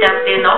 板っていうの？